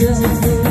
until